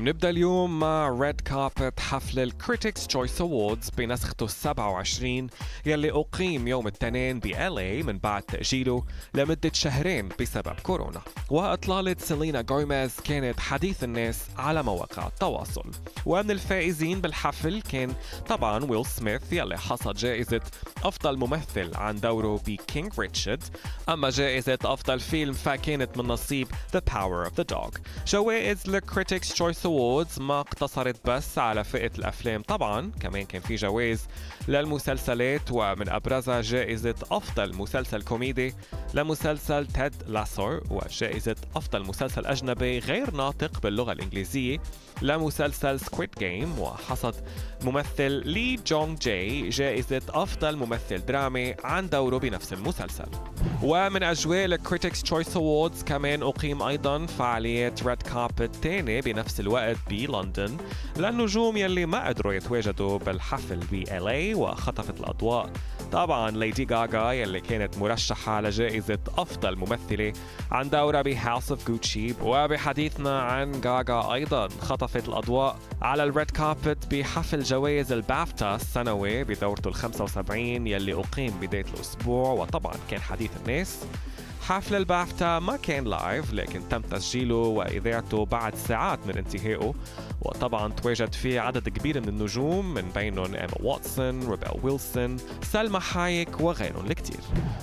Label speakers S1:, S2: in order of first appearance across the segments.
S1: بنبدأ اليوم مع red carpet حفل ال Critics Choice Awards بنسخته ال 27 يلي أقيم يوم الاثنين ب LA من بعد تأجيله لمدة شهرين بسبب كورونا. وإطلالة سيلينا جوميز كانت حديث الناس على مواقع التواصل. ومن الفائزين بالحفل كان طبعا ويل سميث يلي حصد جائزة أفضل ممثل عن دوره ب King Richard أما جائزة أفضل فيلم فكانت من نصيب The Power of the Dog. جوائز ال Critics Choice Awards ما اقتصرت بس على فئة الأفلام. طبعا كمان كان في جوائز للمسلسلات ومن أبرزها جائزة أفضل مسلسل كوميدي لمسلسل Ted Lasso وجائزة أفضل مسلسل أجنبي غير ناطق باللغة الإنجليزية لمسلسل Squid Game وحصد ممثل لي جونغ جاي جائزة أفضل ممثل درامي عن دوره بنفس المسلسل. ومن أجواء ال Critics Choice Awards كمان أقيم أيضا فعاليات red carpet تاني بنفس الوقت. بلندن للنجوم يلي ما قدروا يتواجدوا بالحفل ب LA وخطفت الأضواء. طبعا ليدي غاغا يلي كانت مرشحة لجائزة أفضل ممثلة عن دورها ب House of Gucci وبحديثنا عن غاغا أيضا خطفت الأضواء على ال red carpet بحفل جوائز البافتا السنوي بدورته ال 75 يلي أقيم بداية الأسبوع وطبعا كان حديث الناس. حفل البافتا ما كان live لكن تم تسجيله وإذاعته بعد ساعات من انتهائه. وطبعا تواجد فيه عدد كبير من النجوم من بينهم إيما واتسون، ريبل ويلسون، سلمى حايك وغيرهم الكثير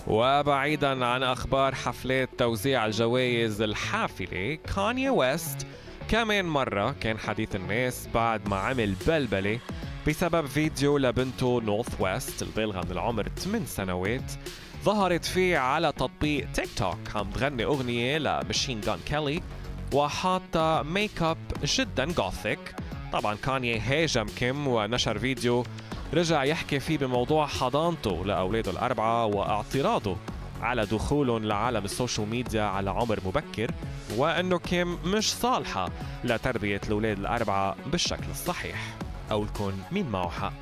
S1: وبعيدا عن أخبار حفلات توزيع الجوائز الحافلة كانييه ويست كمان مرة كان حديث الناس بعد ما عمل بلبلة بسبب فيديو لبنته نورث ويست البالغة من العمر 8 سنوات ظهرت فيه على تطبيق تيك توك عم تغني أغنية ل Machine Gun Kelly وحاطة ميك اب جدا gothic طبعا كانييه هاجم كيم ونشر فيديو رجع يحكي فيه بموضوع حضانته لأولاده الأربعة واعتراضه على دخولهم لعالم ال social media على عمر مبكر وأنه كيم مش صالحة لتربية الأولاد الأربعة بالشكل الصحيح. أقولكم مين معه حق؟